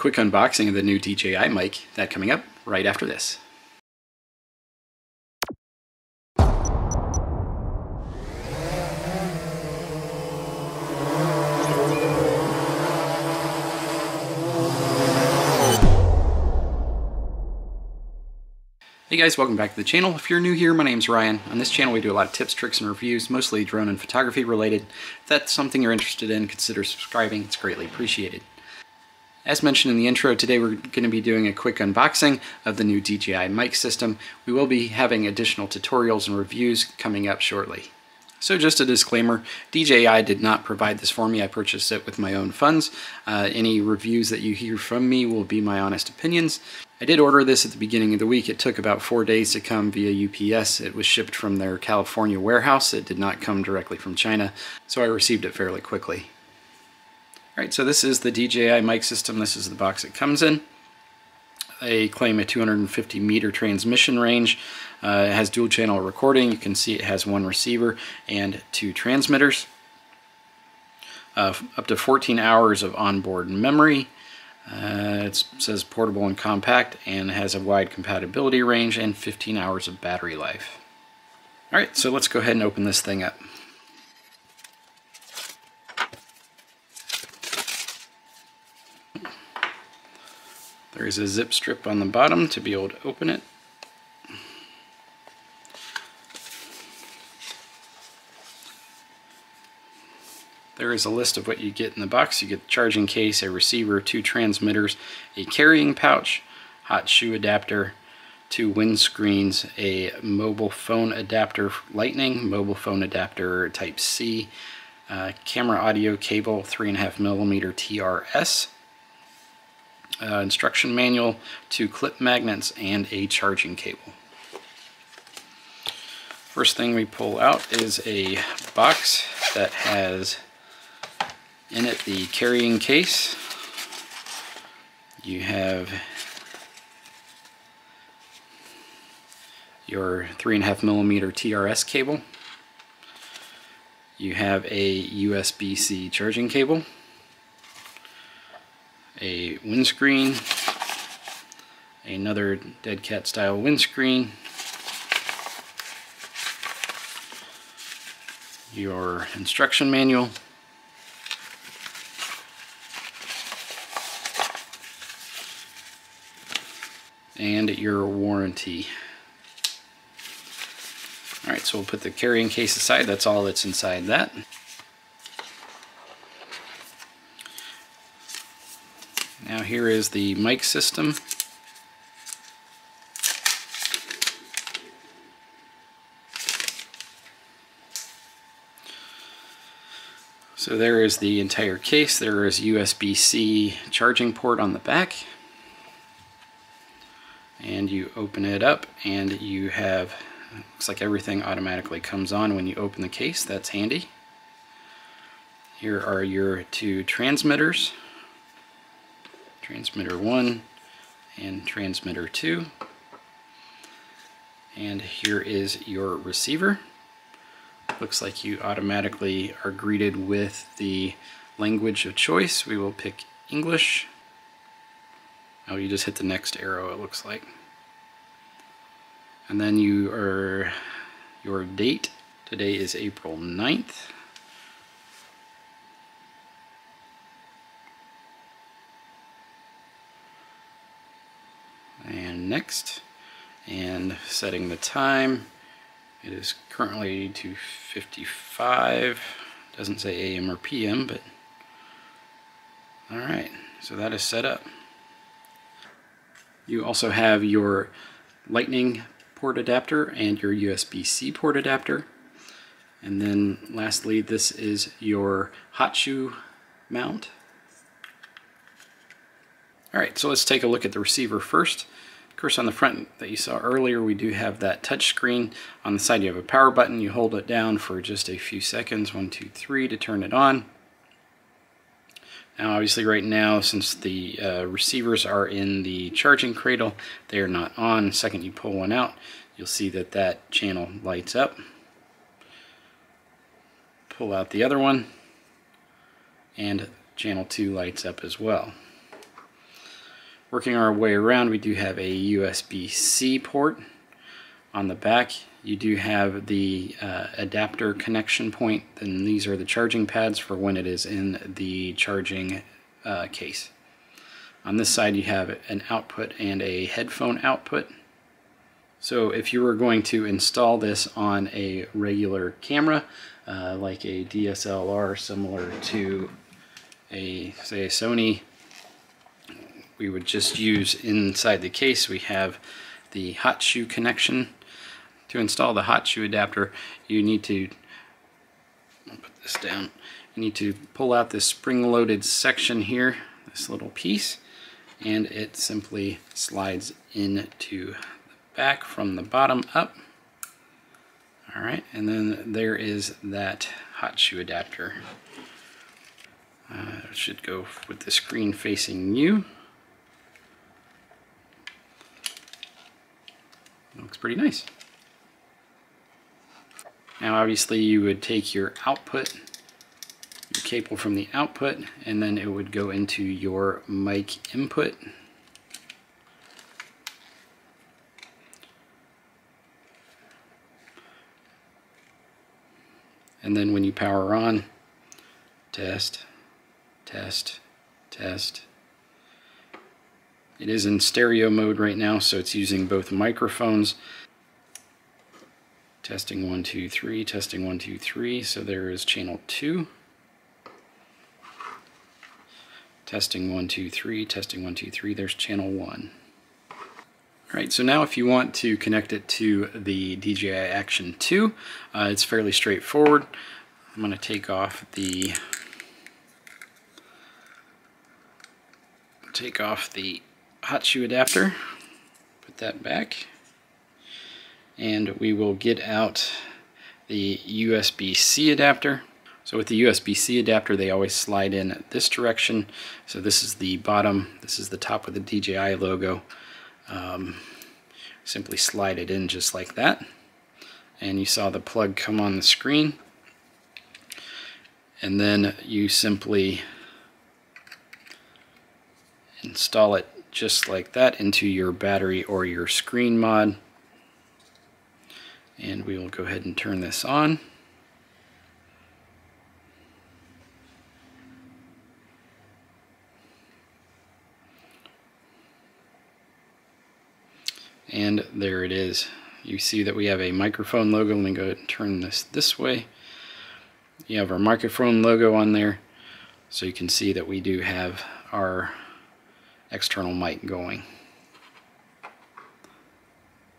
quick unboxing of the new DJI mic. That coming up right after this. Hey guys, welcome back to the channel. If you're new here, my name's Ryan. On this channel we do a lot of tips, tricks, and reviews, mostly drone and photography related. If that's something you're interested in, consider subscribing. It's greatly appreciated. As mentioned in the intro, today we're going to be doing a quick unboxing of the new DJI mic system. We will be having additional tutorials and reviews coming up shortly. So just a disclaimer, DJI did not provide this for me. I purchased it with my own funds. Uh, any reviews that you hear from me will be my honest opinions. I did order this at the beginning of the week. It took about four days to come via UPS. It was shipped from their California warehouse. It did not come directly from China, so I received it fairly quickly. All right, so this is the DJI mic system. This is the box it comes in. They claim a 250 meter transmission range. Uh, it has dual channel recording. You can see it has one receiver and two transmitters. Uh, up to 14 hours of onboard memory. Uh, it says portable and compact and has a wide compatibility range and 15 hours of battery life. Alright, so let's go ahead and open this thing up. There is a zip strip on the bottom to be able to open it. There is a list of what you get in the box. You get the charging case, a receiver, two transmitters, a carrying pouch, hot shoe adapter, two windscreens, a mobile phone adapter lightning, mobile phone adapter type C, uh, camera audio cable 3.5 millimeter TRS, uh, instruction manual, two clip magnets, and a charging cable. First thing we pull out is a box that has in it the carrying case. You have your 3.5 millimeter TRS cable. You have a USB-C charging cable, a windscreen, another dead cat style windscreen, your instruction manual, and your warranty. Alright, so we'll put the carrying case aside. That's all that's inside that. Now here is the mic system. So there is the entire case. There is USB-C charging port on the back and you open it up and you have looks like everything automatically comes on when you open the case that's handy here are your two transmitters transmitter 1 and transmitter 2 and here is your receiver. Looks like you automatically are greeted with the language of choice. We will pick English. Oh, you just hit the next arrow, it looks like. And then you are, your date, today is April 9th. And next, and setting the time, it is currently 2.55, doesn't say AM or PM, but alright, so that is set up. You also have your lightning port adapter and your USB-C port adapter. And then lastly, this is your hot shoe mount. All right, so let's take a look at the receiver first. Of course, on the front that you saw earlier, we do have that touch screen. On the side, you have a power button. You hold it down for just a few seconds, one, two, three, to turn it on. Now obviously right now since the uh, receivers are in the charging cradle they are not on. second you pull one out you'll see that that channel lights up. Pull out the other one and channel 2 lights up as well. Working our way around, we do have a USB-C port on the back. You do have the uh, adapter connection point, and these are the charging pads for when it is in the charging uh, case. On this side you have an output and a headphone output. So if you were going to install this on a regular camera, uh, like a DSLR similar to a, say, a Sony, we would just use inside the case, we have the hot shoe connection. To install the hot shoe adapter, you need to, put this down, you need to pull out this spring-loaded section here, this little piece, and it simply slides into the back from the bottom up. All right, and then there is that hot shoe adapter. Uh, should go with the screen facing you. Looks pretty nice. Now obviously you would take your output your cable from the output and then it would go into your mic input. And then when you power on, test, test, test. It is in stereo mode right now, so it's using both microphones. Testing one, two, three, testing one, two, three. So there is channel two. Testing one, two, three, testing one, two, three, there's channel one. All right, so now if you want to connect it to the DJI Action 2, uh, it's fairly straightforward. I'm going to take off the take off the hot shoe adapter, put that back, and we will get out the USB-C adapter. So with the USB-C adapter, they always slide in this direction. So this is the bottom, this is the top of the DJI logo. Um, simply slide it in just like that. And you saw the plug come on the screen. And then you simply install it just like that into your battery or your screen mod. And we will go ahead and turn this on. and there it is you see that we have a microphone logo let me go ahead and turn this this way you have our microphone logo on there so you can see that we do have our external mic going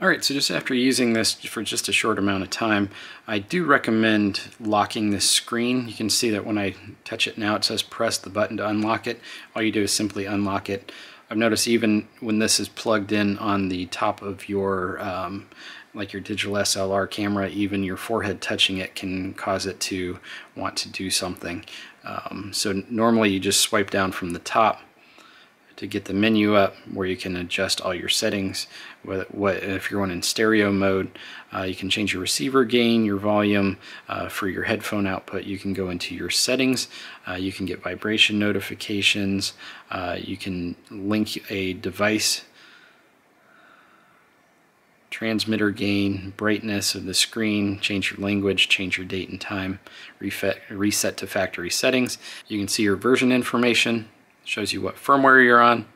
Alright, so just after using this for just a short amount of time, I do recommend locking this screen. You can see that when I touch it now, it says press the button to unlock it. All you do is simply unlock it I've noticed even when this is plugged in on the top of your um, like your digital SLR camera, even your forehead touching it can cause it to want to do something. Um, so normally you just swipe down from the top to get the menu up where you can adjust all your settings. What, what if you're on in stereo mode, uh, you can change your receiver gain, your volume. Uh, for your headphone output, you can go into your settings. Uh, you can get vibration notifications. Uh, you can link a device transmitter gain, brightness of the screen, change your language, change your date and time, reset to factory settings. You can see your version information, shows you what firmware you're on,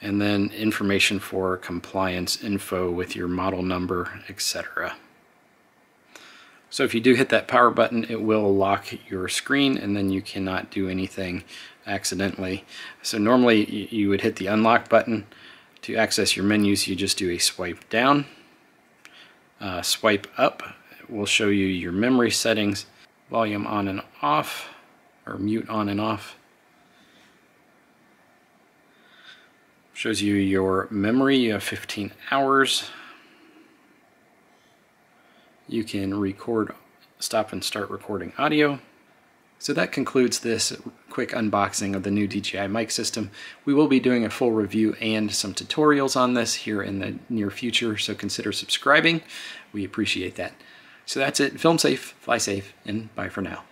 and then information for compliance info with your model number, etc. So if you do hit that power button, it will lock your screen and then you cannot do anything accidentally. So normally you would hit the unlock button. To access your menus, you just do a swipe down. Uh, swipe up will show you your memory settings, volume on and off, or mute on and off. Shows you your memory, you have 15 hours. You can record, stop and start recording audio. So that concludes this quick unboxing of the new DJI mic system. We will be doing a full review and some tutorials on this here in the near future, so consider subscribing. We appreciate that. So that's it. Film safe, fly safe, and bye for now.